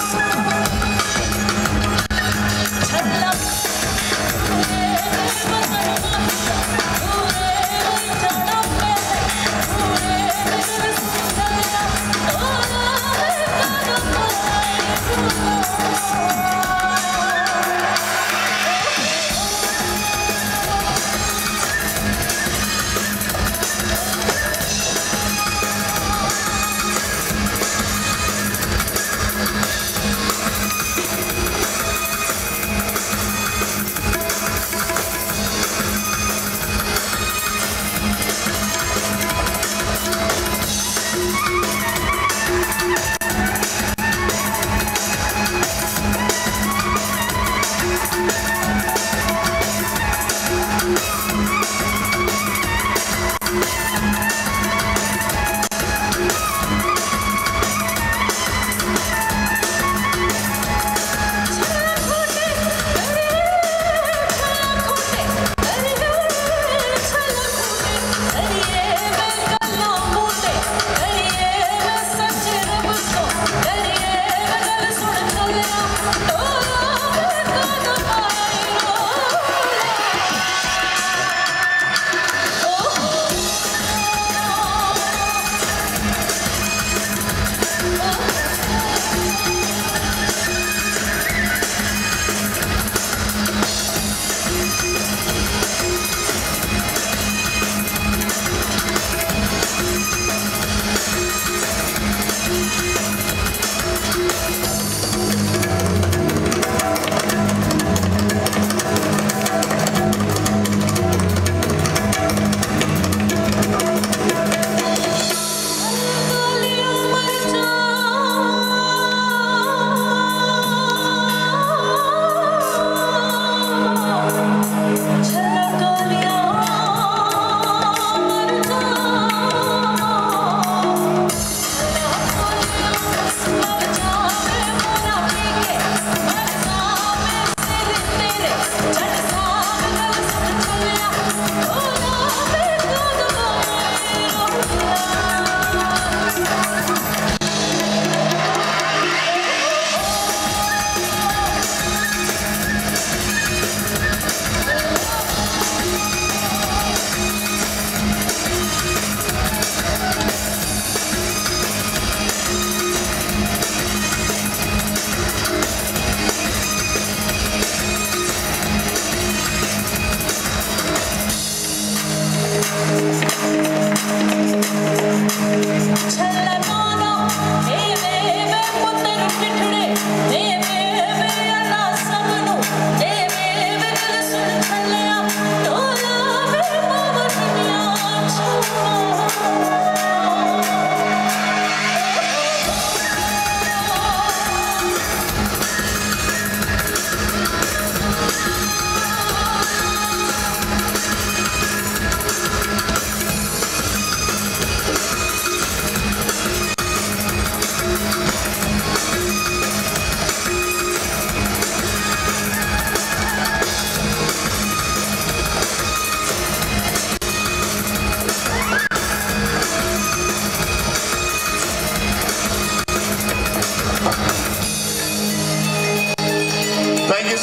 Peace.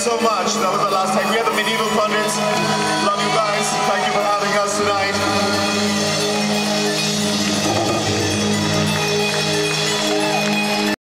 so much. That was the last time. We had the Midival Punditz. Love you guys. Thank you for having